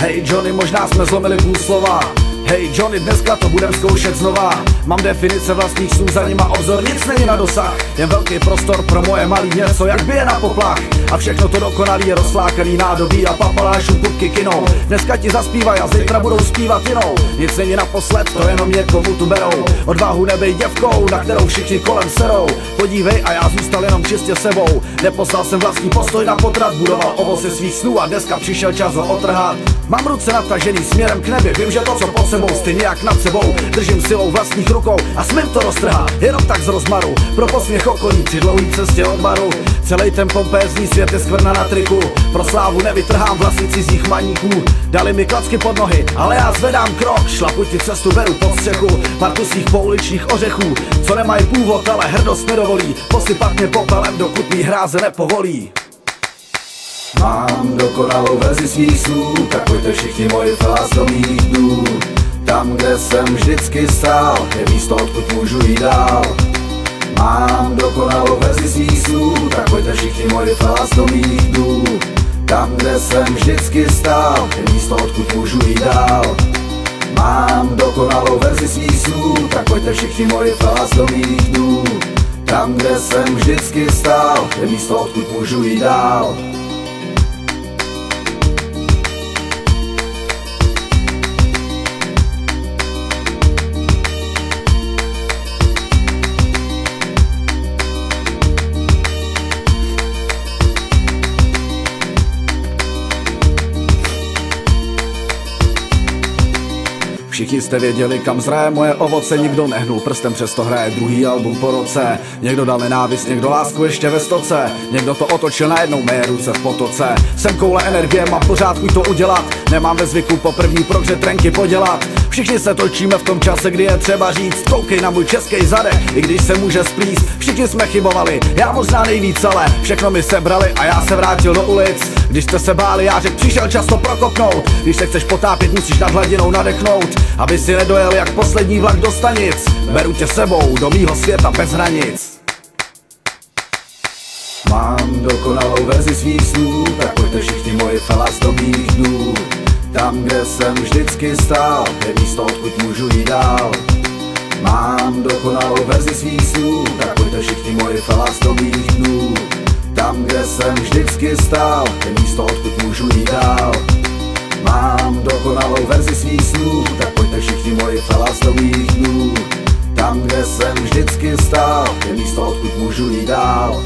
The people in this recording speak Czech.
Hej Johnny, možná jsme zlomili půl slova. Hej Johnny, dneska to budem zkoušet znova. Mám definice vlastních snů, za nima obzor, nic není na dosah. Jen velký prostor pro moje malý něco, jak bije na poplach. A všechno to dokonalý je rozflákaný nádobí a papalášů pupky kinou. Dneska ti zaspívaj a zítra budou zpívat jinou. Nic není naposled, to jenom někomu tu berou. Odvahu nebej děvkou, na kterou všichni kolem serou. Podívej a já zůstal jenom čistě sebou. Neposlal jsem vlastní postoj na potrat, budoval ovoce svých snů a dneska přišel čas ho otrhat Mám ruce natažený směrem k nebi, vím, že to, co pod sebou, stejně jak nad sebou. Držím silou vlastních rukou a smrt to roztrhá, jenom tak z rozmaru. Pro posměch okolí při dlouhý cestě od baru. Celý ten pompézní svět je skvrna na triku. Pro slávu nevytrhám vlasy cizích maníků. Dali mi klacky pod nohy, ale já zvedám krok. Šlapu ti cestu, beru pod střechu. Pár kusích pouličních ořechů Co nemají původ, ale hrdost nedovolí. Posypat mě popelem, dokud mý hráze nepovolí Mám dokonalou verzi svých snů, tak pojďte všichni moje fás do mých dnů. Tam, kde jsem vždycky stál, je místo, odkud můžu jít dál. Mám dokonalou verzi svých snů, tak pojďte všichni moje fás do mých dnů. Tam, kde jsem vždycky stál, je místo, odkud můžu jít dál. Mám dokonalou verzi svých snů, tak pojďte všichni moje fás do mých dnů. Tam, kde jsem vždycky stál, je místo, odkud můžu jít dál. Všichni jste věděli, kam zraje moje ovoce, nikdo nehnul prstem, přesto hraje druhý album po roce. Někdo dal nenávist, někdo lásku ještě ve stoce, někdo to otočil na jednou mé ruce v potoce. Jsem koule energie, mám pořád to udělat, nemám ve zvyku po první prohře trenky podělat. Všichni se točíme v tom čase, kdy je třeba říct Koukej na můj český zadek, i když se může splíst. Všichni jsme chybovali, já možná nejvíc, ale Všechno mi sebrali a já se vrátil do ulic. Když jste se báli, já řekl, přišel čas to prokopnout. Když se chceš potápět, musíš nad hladinou nadechnout Aby si nedojel jak poslední vlak do stanic. Beru tě sebou do mýho světa bez hranic. Mám dokonalou verzi svých snů, tak pojďte všichni moje falas do mých dnů tam, kde jsem vždycky stál, je místo, odkud můžu jít dál. Mám dokonalou verzi svých snů, tak pojďte všichni moje falas do mých dnů. Tam, kde jsem vždycky stál, je místo, odkud můžu jít dál. Mám dokonalou verzi svých snů, tak pojďte všichni moje falas do mých dnů. Tam, kde jsem vždycky stál, je místo, odkud můžu jít dál.